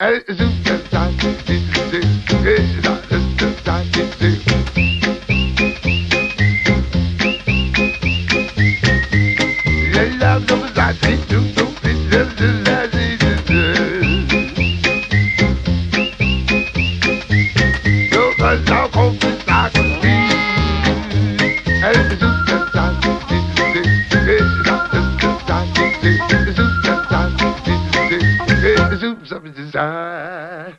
This is the time. This is the tubes of desire.